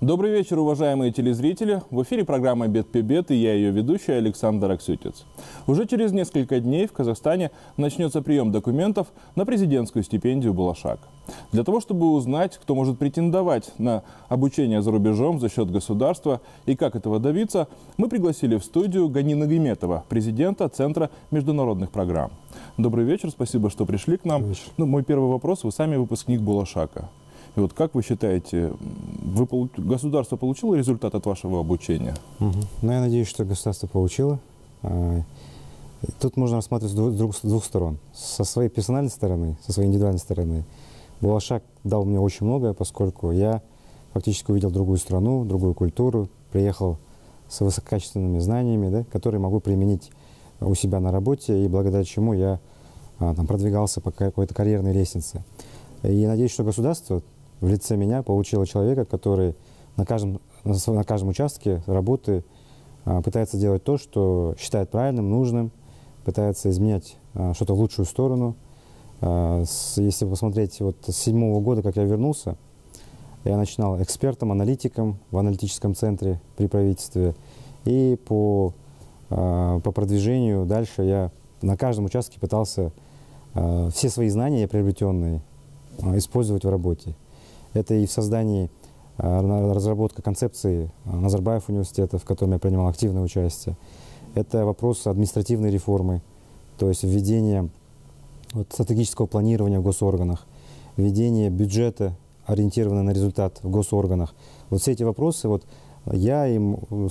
Добрый вечер, уважаемые телезрители. В эфире программа «Бед Пебет» и я ее ведущий Александр Аксютец. Уже через несколько дней в Казахстане начнется прием документов на президентскую стипендию «Балашак». Для того, чтобы узнать, кто может претендовать на обучение за рубежом за счет государства и как этого добиться, мы пригласили в студию Ганина Гиметова, президента Центра международных программ. Добрый вечер, спасибо, что пришли к нам. Ну, мой первый вопрос. Вы сами выпускник «Балашака». И вот как вы считаете, вы, государство получило результат от вашего обучения? Угу. Ну, я надеюсь, что государство получило. А, тут можно рассматривать с двух, с двух сторон. Со своей персональной стороны, со своей индивидуальной стороны. Балашак дал мне очень многое, поскольку я фактически увидел другую страну, другую культуру, приехал с высококачественными знаниями, да, которые могу применить у себя на работе, и благодаря чему я а, там, продвигался по какой-то карьерной лестнице. И надеюсь, что государство в лице меня получила человека, который на каждом, на каждом участке работы а, пытается делать то, что считает правильным, нужным, пытается изменять а, что-то в лучшую сторону. А, если посмотреть, вот с седьмого года, как я вернулся, я начинал экспертом, аналитиком в аналитическом центре при правительстве. И по, по продвижению дальше я на каждом участке пытался все свои знания приобретенные использовать в работе. Это и в создании, а, разработка концепции а, Назарбаев университета, в котором я принимал активное участие. Это вопрос административной реформы, то есть введение вот, стратегического планирования в госорганах, введение бюджета, ориентированного на результат в госорганах. Вот все эти вопросы, вот я и,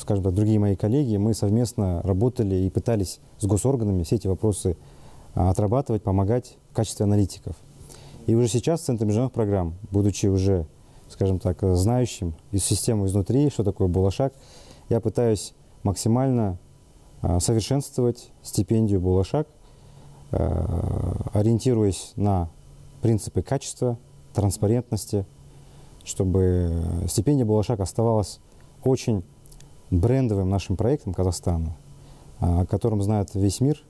скажем так, другие мои коллеги, мы совместно работали и пытались с госорганами все эти вопросы а, отрабатывать, помогать в качестве аналитиков. И уже сейчас Центр международных программ, будучи уже, скажем так, знающим из системы изнутри, что такое Булашак, я пытаюсь максимально э, совершенствовать стипендию Булашак, э, ориентируясь на принципы качества, транспарентности, чтобы стипендия Булашак оставалась очень брендовым нашим проектом Казахстана, о котором знает весь мир,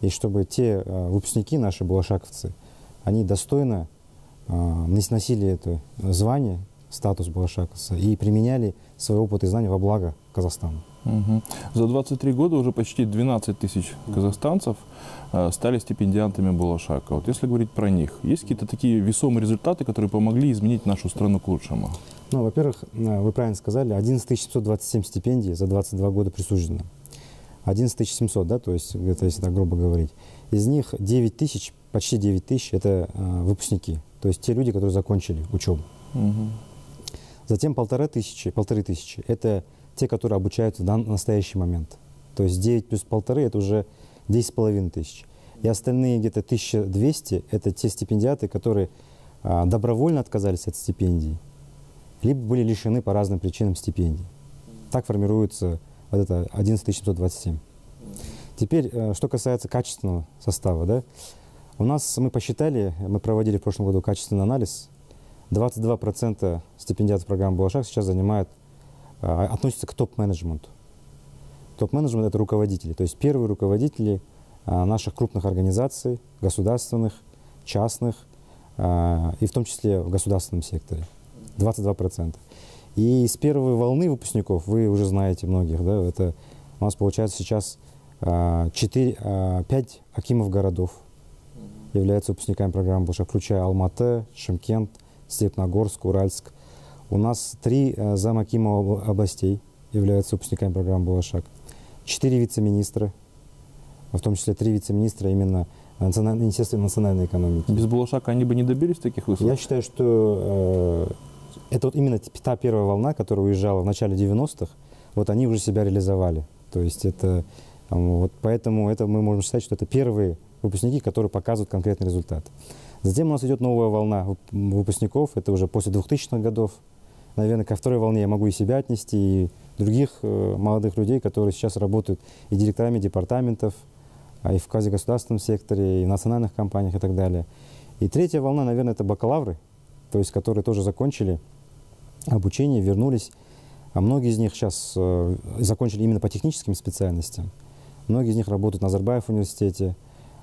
и чтобы те выпускники, наши булашаковцы, они достойно э, носили это звание, статус Балашаковца и применяли свой опыт и знания во благо Казахстана. Угу. За 23 года уже почти 12 тысяч казахстанцев э, стали стипендиантами Балашака. Вот если говорить про них, есть какие-то такие весомые результаты, которые помогли изменить нашу страну к лучшему? Ну, во-первых, э, вы правильно сказали, 11 727 стипендий за 22 года присуждено. 11 700, да, то есть, это если так грубо говорить. Из них 9 тысяч почти 9 тысяч – это э, выпускники, то есть те люди, которые закончили учебу. Угу. Затем полторы тысячи, полторы тысячи – это те, которые обучаются в настоящий момент. То есть 9 плюс полторы – это уже 10,5 тысяч. И остальные где-то 1200 – это те стипендиаты, которые э, добровольно отказались от стипендий, либо были лишены по разным причинам стипендий. Так формируется вот это 11 727. Теперь, э, что касается качественного состава, да, у нас, мы посчитали, мы проводили в прошлом году качественный анализ, 22% стипендиатов программы «Балашах» сейчас занимают, а, относятся к топ-менеджменту. Топ-менеджмент – это руководители, то есть первые руководители а, наших крупных организаций, государственных, частных, и в том числе в государственном секторе. 22%. И с первой волны выпускников, вы уже знаете многих, да, это у нас получается сейчас 4, 5 акимов городов, являются выпускниками программы Буша, включая Алматы, Шимкент, Степногорск, Уральск. У нас три э, замакима областей являются выпускниками программы «Балашак». Четыре вице-министра, в том числе три вице-министра именно Министерства национальной экономики. Без Балашака они бы не добились таких высот? Я считаю, что это вот именно та первая волна, которая уезжала в начале 90-х, вот они уже себя реализовали. То есть это, вот поэтому это мы можем считать, что это первые выпускники, которые показывают конкретный результат. Затем у нас идет новая волна выпускников, это уже после 2000-х годов. Наверное, ко второй волне я могу и себя отнести, и других э, молодых людей, которые сейчас работают и директорами департаментов, а и в квазигосударственном секторе, и в национальных компаниях и так далее. И третья волна, наверное, это бакалавры, то есть которые тоже закончили обучение, вернулись. А многие из них сейчас э, закончили именно по техническим специальностям. Многие из них работают на Назарбаев университете,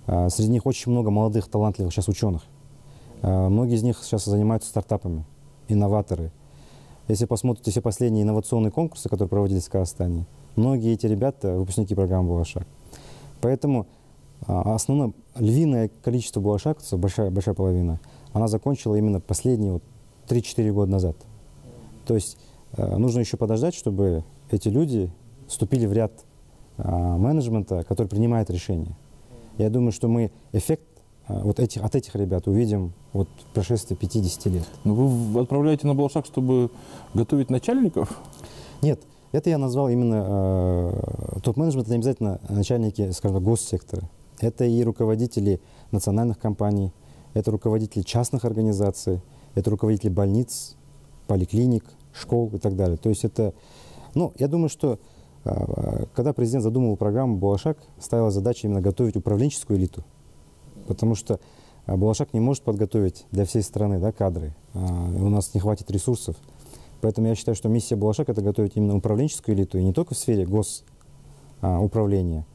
а, среди них очень много молодых, талантливых сейчас ученых. А, многие из них сейчас занимаются стартапами, инноваторы. Если посмотрите все последние инновационные конкурсы, которые проводились в Казахстане, многие эти ребята выпускники программы «Балашак». Поэтому а, основное, львиное количество балашакцев, большая, большая половина, она закончила именно последние вот 3-4 года назад. То есть э, нужно еще подождать, чтобы эти люди вступили в ряд а, менеджмента, который принимает решения. Я думаю, что мы эффект а, вот этих, от этих ребят увидим вот в прошествии 50 лет. Но вы отправляете на Балашак, чтобы готовить начальников? Нет, это я назвал именно э, топ-менеджмент, это не обязательно начальники, скажем так, госсектора. Это и руководители национальных компаний, это руководители частных организаций, это руководители больниц, поликлиник, школ и так далее. То есть это, ну, я думаю, что э, когда президент задумывал программу «Балашак», ставила задача именно готовить управленческую элиту – потому что а, Балашак не может подготовить для всей страны да, кадры. А, у нас не хватит ресурсов. Поэтому я считаю, что миссия Балашак – это готовить именно управленческую элиту, и не только в сфере госуправления,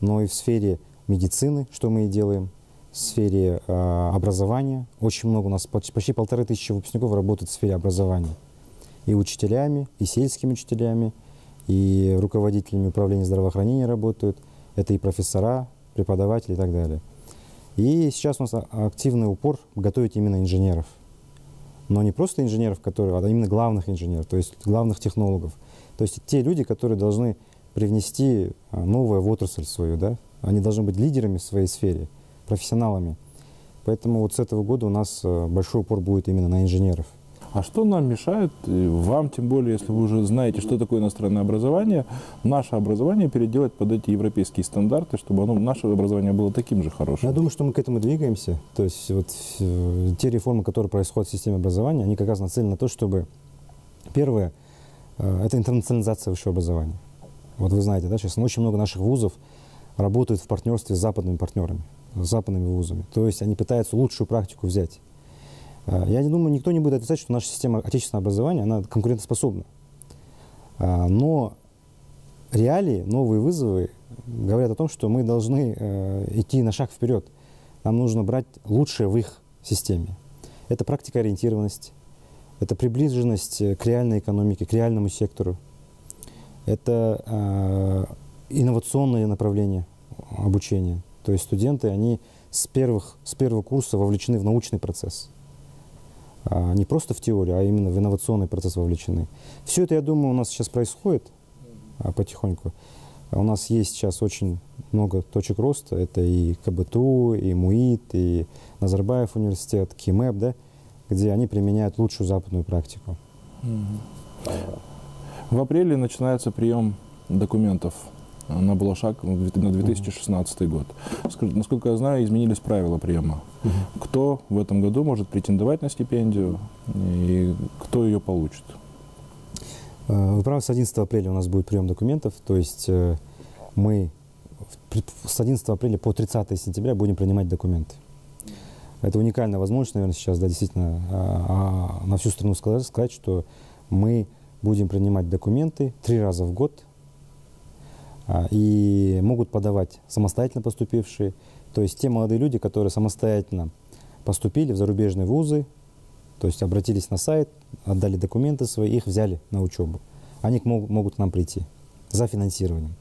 но и в сфере медицины, что мы и делаем, в сфере э, образования. Очень много у нас, почти полторы тысячи выпускников работают в сфере образования. И учителями, и сельскими учителями, и руководителями управления здравоохранения работают. Это и профессора, преподаватели и так далее. И сейчас у нас активный упор готовить именно инженеров. Но не просто инженеров, которые, а именно главных инженеров, то есть главных технологов. То есть те люди, которые должны привнести а, новое в отрасль свою, да? Они должны быть лидерами в своей сфере, профессионалами. Поэтому вот с этого года у нас а, большой упор будет именно на инженеров. А что нам мешает, вам тем более, если вы уже знаете, что такое иностранное образование, наше образование переделать под эти европейские стандарты, чтобы оно, наше образование было таким же хорошим? Я думаю, что мы к этому двигаемся. То есть вот э, те реформы, которые происходят в системе образования, они как раз нацелены на то, чтобы, первое, э, это интернационализация высшего образования. Вот вы знаете, да, сейчас очень много наших вузов работают в партнерстве с западными партнерами, западными вузами. То есть они пытаются лучшую практику взять. А, я не думаю, никто не будет отрицать, что наша система отечественного образования, она конкурентоспособна. А, но реалии, новые вызовы говорят о том, что мы должны э, идти на шаг вперед. Нам нужно брать лучшее в их системе. Это практикоориентированность, это приближенность к реальной экономике, к реальному сектору. Это э, инновационное направление обучения. То есть студенты, они с, первых, с первого курса вовлечены в научный процесс. А, не просто в теорию, а именно в инновационный процесс вовлечены. Все это, я думаю, у нас сейчас происходит а, потихоньку. У нас есть сейчас очень много точек роста. Это и КБТУ, и МУИТ, и Назарбаев университет, КИМЭП, да, где они применяют лучшую западную практику. В апреле начинается прием документов на Балашак на 2016 год. Насколько я знаю, изменились правила приема. Кто в этом году может претендовать на стипендию и кто ее получит? Э, вы правы, с 11 апреля у нас будет прием документов, то есть э, мы с 11 апреля по 30 сентября будем принимать документы. Это уникальная возможность, наверное, сейчас, да, действительно, а, а, на всю страну сказать, что мы будем принимать документы три раза в год и могут подавать самостоятельно поступившие, то есть те молодые люди, которые самостоятельно поступили в зарубежные вузы, то есть обратились на сайт, отдали документы свои, их взяли на учебу. Они могут, могут к нам прийти за финансированием.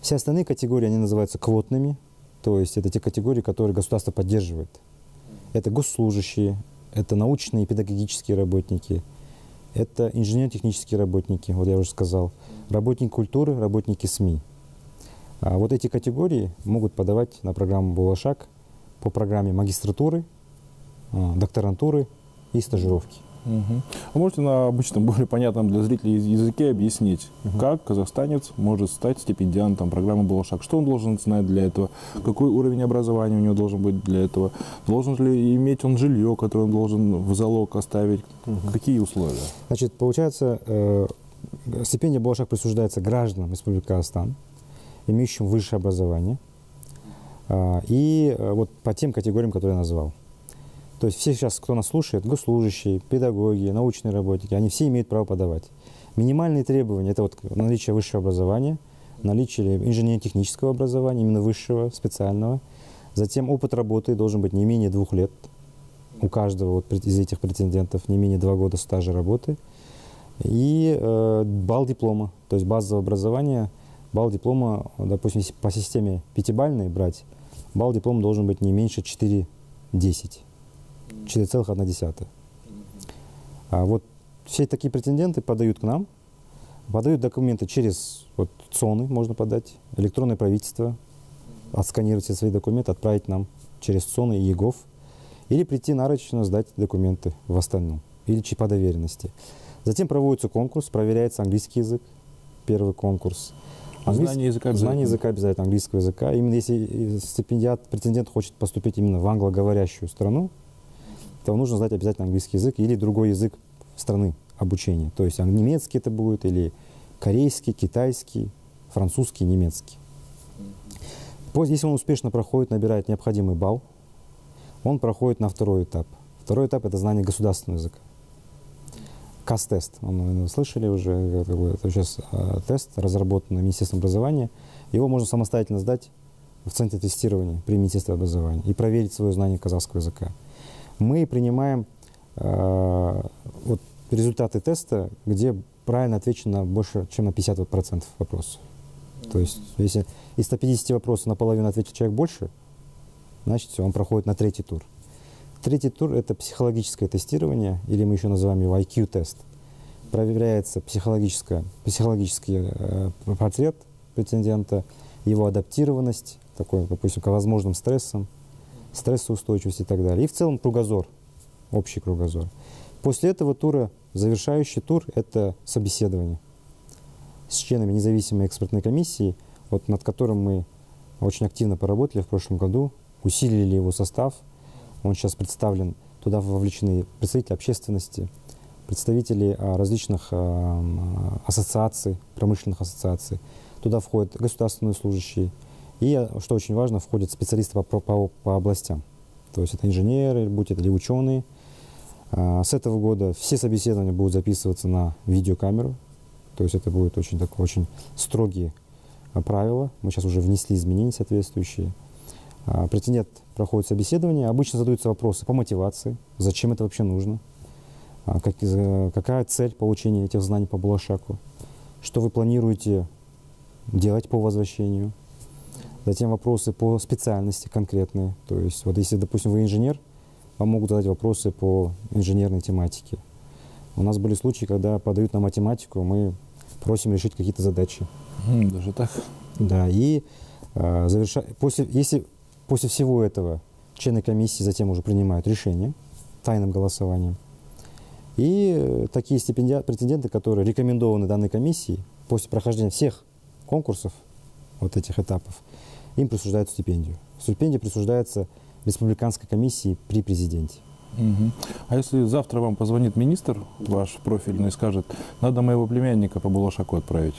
Все остальные категории, они называются квотными, то есть это те категории, которые государство поддерживает. Это госслужащие, это научные и педагогические работники, это инженерно-технические работники, вот я уже сказал, работники культуры, работники СМИ. А вот эти категории могут подавать на программу «Булашак» по программе магистратуры, а, докторантуры и стажировки. Угу. А можете на обычном, более понятном для зрителей языке объяснить, угу. как казахстанец может стать стипендиантом программы «Балашак»? Что он должен знать для этого? Какой уровень образования у него должен быть для этого? Должен ли иметь он жилье, которое он должен в залог оставить? Угу. Какие условия? Значит, получается, э, стипендия «Балашак» присуждается гражданам Республики Казахстан, имеющим высшее образование, а, и э, вот по тем категориям, которые я назвал. То есть все сейчас, кто нас слушает, госслужащие, педагоги, научные работники, они все имеют право подавать. Минимальные требования – это вот наличие высшего образования, наличие инженерно-технического образования, именно высшего, специального. Затем опыт работы должен быть не менее двух лет у каждого вот из этих претендентов, не менее два года стажа работы. И э, балл диплома, то есть базовое образование, балл диплома, допустим, по системе пятибальной брать, балл диплома должен быть не меньше 4,10. 4,1. А вот все такие претенденты подают к нам, подают документы через вот, ЦОНы, можно подать, электронное правительство, отсканировать все свои документы, отправить нам через ЦОНы и ЕГОВ, или прийти нарочно сдать документы в остальном, или по доверенности. Затем проводится конкурс, проверяется английский язык, первый конкурс. Английский, знание языка обязательно. Знание языка обязательно, английского языка. Именно если стипендиат, претендент хочет поступить именно в англоговорящую страну, то нужно знать обязательно английский язык или другой язык страны обучения. То есть немецкий это будет или корейский, китайский, французский, немецкий. Если он успешно проходит, набирает необходимый балл, он проходит на второй этап. Второй этап – это знание государственного языка. КАС-тест, вы слышали уже, это сейчас э, тест, разработанный Министерством образования. Его можно самостоятельно сдать в центре тестирования при Министерстве образования и проверить свое знание казахского языка. Мы принимаем э, вот, результаты теста, где правильно отвечено больше, чем на 50% вопросов. То есть, если из 150 вопросов наполовину ответил человек больше, значит, все, он проходит на третий тур. Третий тур – это психологическое тестирование, или мы еще называем его IQ-тест. Проверяется психологическое, психологический э, портрет претендента, его адаптированность, такой, допустим, к возможным стрессам, стрессоустойчивость и так далее. И в целом кругозор, общий кругозор. После этого тура, завершающий тур – это собеседование с членами независимой экспертной комиссии, вот над которым мы очень активно поработали в прошлом году, усилили его состав. Он сейчас представлен, туда вовлечены представители общественности, представители а, различных а, ассоциаций, промышленных ассоциаций. Туда входят государственные служащие. И, что очень важно, входят специалисты по, по, по областям. То есть это инженеры, будь это или ученые. А, с этого года все собеседования будут записываться на видеокамеру. То есть это будет очень, так, очень строгие правила. Мы сейчас уже внесли изменения соответствующие. А, претендент проходит собеседование, обычно задаются вопросы по мотивации, зачем это вообще нужно, а, как, какая цель получения этих знаний по Балашаку, что вы планируете делать по возвращению. Затем вопросы по специальности конкретные. То есть, вот если, допустим, вы инженер, вам могут задать вопросы по инженерной тематике. У нас были случаи, когда подают на математику, мы просим решить какие-то задачи. Даже так? Да, и э, заверша... после, если После всего этого члены комиссии затем уже принимают решение тайным голосованием. И э, такие стипендия, претенденты, которые рекомендованы данной комиссией, после прохождения всех конкурсов, вот этих этапов, им присуждают стипендию. Стипендия присуждается республиканской комиссии при президенте. Угу. А если завтра вам позвонит министр ваш профильный и скажет, надо моего племянника по Булашаку отправить?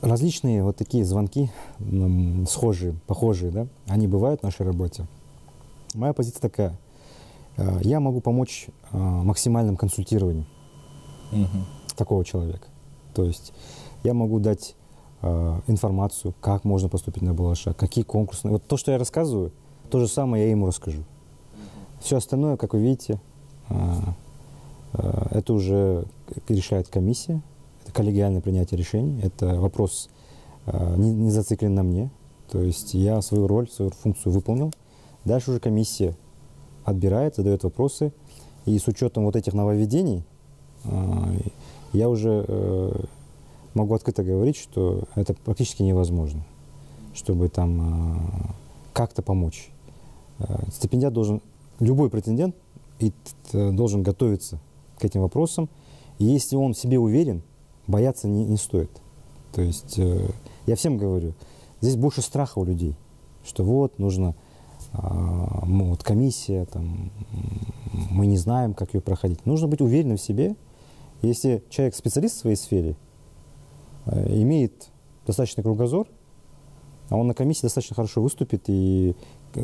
Различные вот такие звонки, схожие, похожие, да, они бывают в нашей работе. Моя позиция такая. Э, я могу помочь э, максимальным консультированием угу. такого человека. То есть я могу дать э, информацию, как можно поступить на Балаша, какие конкурсы. Вот то, что я рассказываю, то же самое я ему расскажу. Все остальное, как вы видите, это уже решает комиссия, коллегиальное принятие решений, это вопрос э, не, не зациклен на мне. То есть я свою роль, свою функцию выполнил. Дальше уже комиссия отбирает, задает вопросы. И с учетом вот этих нововведений э, я уже э, могу открыто говорить, что это практически невозможно, чтобы там как-то помочь. Стипендиат должен, любой претендент и, должен готовиться к этим вопросам. И если он себе уверен, бояться не, не стоит. То есть э, я всем говорю, здесь больше страха у людей, что вот нужно э, вот комиссия, там, мы не знаем, как ее проходить. Нужно быть уверенным в себе. Если человек специалист в своей сфере, э, имеет достаточный кругозор, а он на комиссии достаточно хорошо выступит, и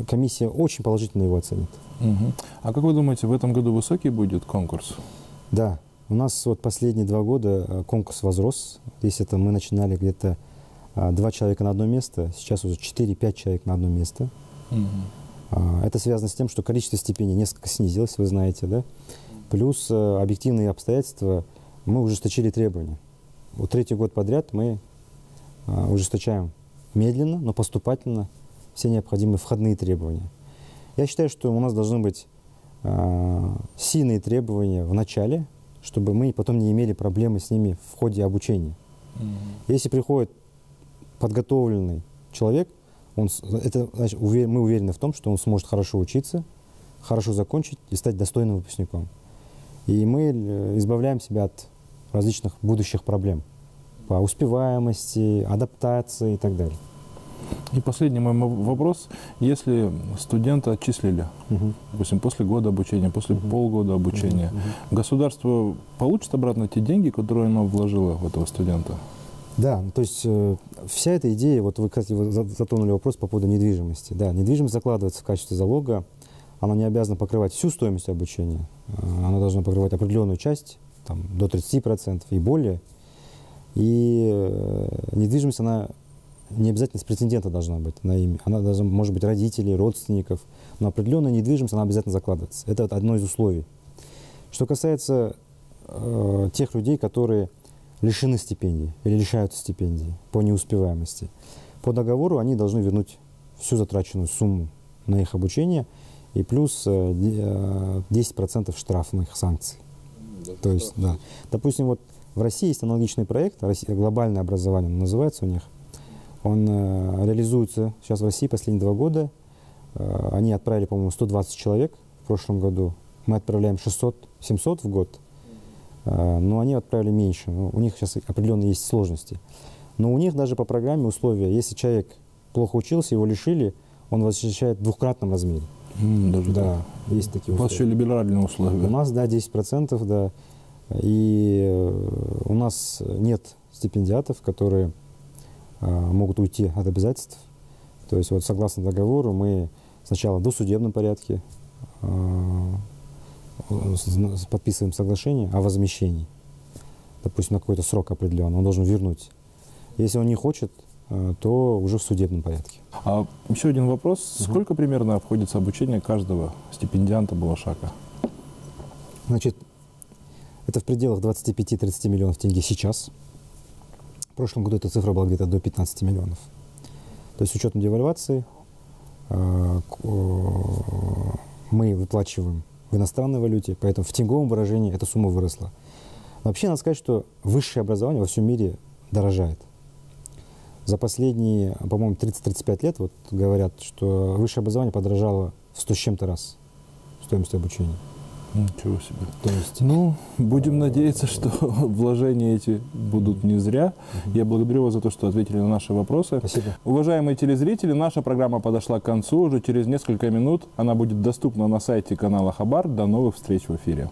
комиссия очень положительно его оценит. Угу. А как вы думаете, в этом году высокий будет конкурс? Да, у нас вот последние два года э, конкурс возрос. Если это мы начинали где-то а, два человека на одно место, сейчас уже 4-5 человек на одно место. Угу. Это связано с тем, что количество стипендий несколько снизилось, вы знаете, да? Плюс э, объективные обстоятельства, мы ужесточили требования. Вот третий год подряд мы ужесточаем медленно, но поступательно все необходимые входные требования. Я считаю, что у нас должны быть сильные требования в начале, чтобы мы потом не имели проблемы с ними в ходе обучения. Если приходит подготовленный человек, он, это, значит, уве- мы уверены в том, что он сможет хорошо учиться, хорошо закончить и стать достойным выпускником. И мы э, избавляем себя от различных будущих проблем по успеваемости, адаптации и так далее. И последний мой мо- вопрос. Если студента отчислили, допустим, после года обучения, после полгода обучения, государство получит обратно те деньги, которые оно вложило в этого студента? Да, ну, то есть э, вся эта идея, вот вы, кстати, вы за- затронули вопрос по поводу недвижимости. Да, недвижимость закладывается в качестве залога, она не обязана покрывать всю стоимость обучения, э, она должна покрывать определенную часть, там, до 30% и более. И э, недвижимость, она не обязательно с претендента должна быть на имя, она должна, может быть, родителей, родственников, но определенная недвижимость, она обязательно закладывается. Это одно из условий. Что касается э, тех людей, которые лишены стипендий или лишаются стипендий по неуспеваемости. По договору они должны вернуть всю затраченную сумму на их обучение и плюс э, де- э, 10% штрафных санкций. То есть, да. Допустим, вот в России есть аналогичный проект, Россия- глобальное образование он называется у них. Он э, реализуется сейчас в России последние два года. Э, они отправили, по-моему, 120 человек в прошлом году. Мы отправляем 600-700 в год. Э, но они отправили меньше. Ну, у них сейчас определенные есть сложности. Но у них даже по программе условия, если человек плохо учился, его лишили, он возвращает в двухкратном размере. М, даже Да, есть такие У вас еще условия. либеральные У условия. нас, да, 10%, да. И у нас нет стипендиатов, которые могут уйти от обязательств. То есть вот согласно договору мы сначала в досудебном порядке с- подписываем соглашение о возмещении. Допустим, на какой-то срок определенный, он должен вернуть. Если он не хочет, э, то уже в судебном порядке. А еще один вопрос. Сколько примерно обходится обучение каждого стипендианта Балашака? Значит, это в пределах 25-30 миллионов тенге сейчас. В прошлом году эта цифра была где-то до 15 миллионов. То есть с учетом девальвации э, мы выплачиваем в иностранной валюте, поэтому в тенговом выражении эта сумма выросла. Вообще, надо сказать, что высшее образование во всем мире дорожает. За последние, по-моему, 30-35 лет вот говорят, что высшее образование подорожало в 100 с чем-то раз стоимость обучения. Ничего себе. То есть Ну, будем надеяться, что вложения эти будут не зря. Я благодарю вас за то, что ответили на наши вопросы. Спасибо. Уважаемые телезрители, наша программа подошла к концу. Уже через несколько минут она будет доступна на сайте канала Хабар. До новых встреч в эфире.